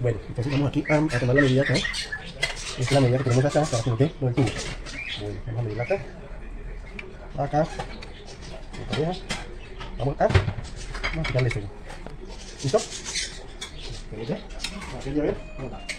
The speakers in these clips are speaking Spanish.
Bueno, entonces vamos aquí a, tomar la medida acá. Esta es la medida que tenemos acá para que nos dé lo. Bueno, vamos a medirla acá. Acá. Vamos acá. Vamos a quitarle esto. ¿Listo? Espérate. Aquí ya ver. Vamos acá.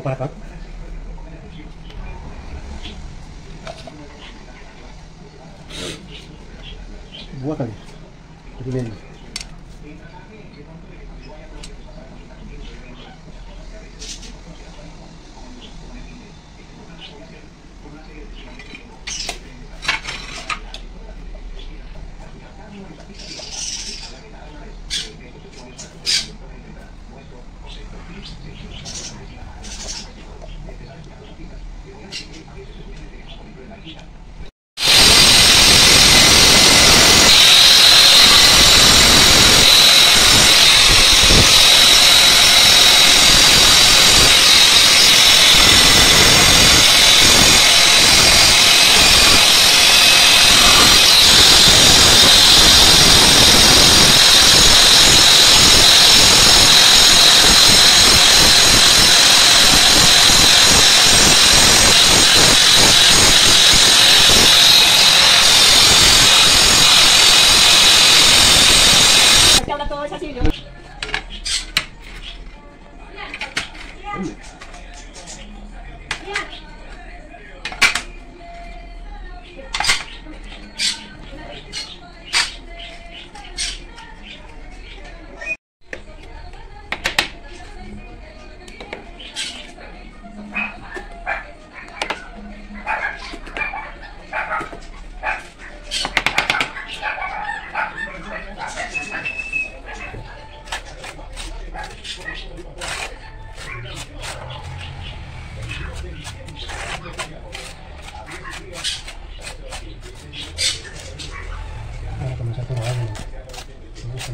operator dua kali. Jadi ini.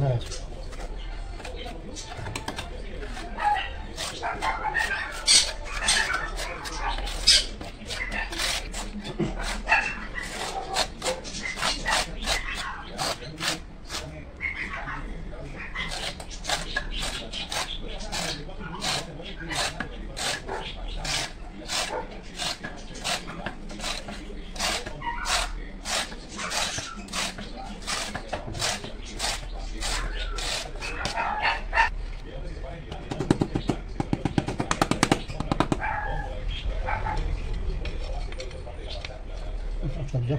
Nice. ça devient.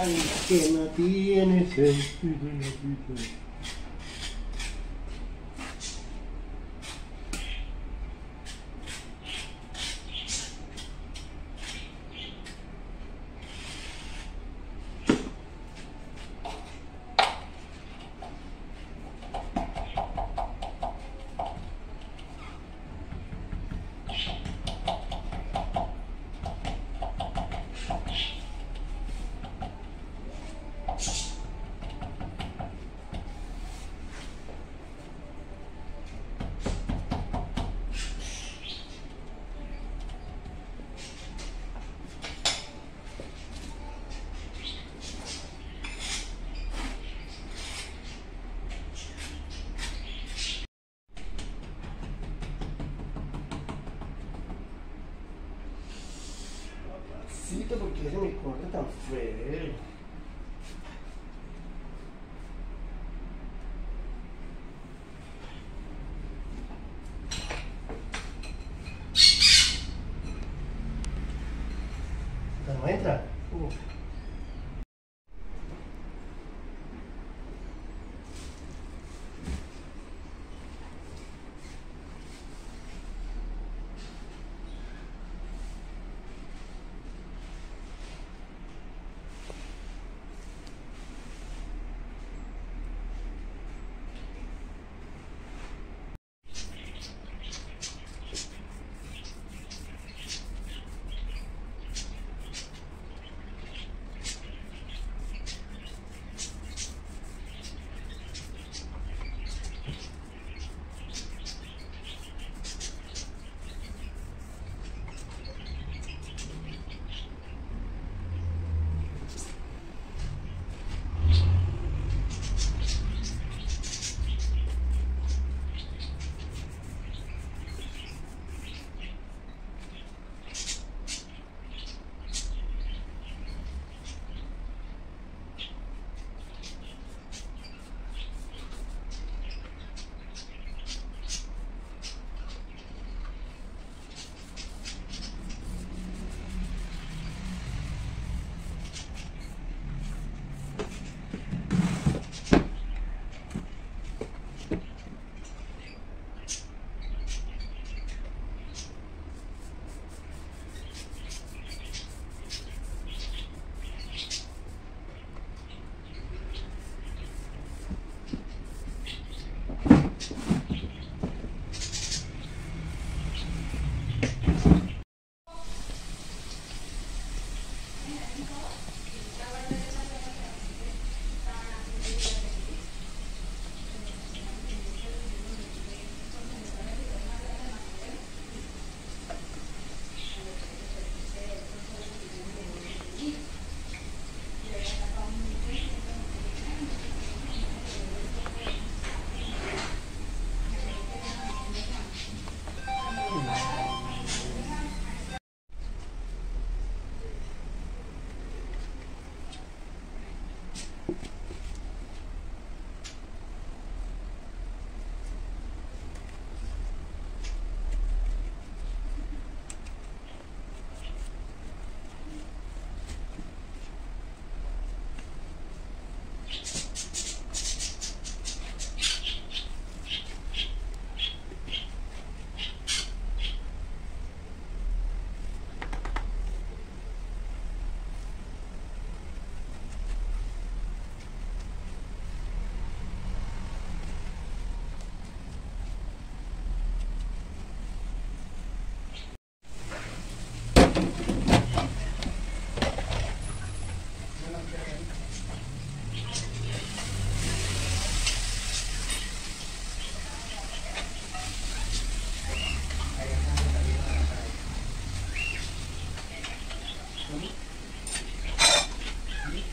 Ay, que no tiene sentido muito tão feio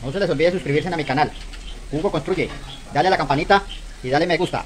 No se les olvide suscribirse a mi canal. Hugo Construye. Dale a la campanita y dale me gusta.